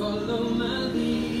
follow my lead.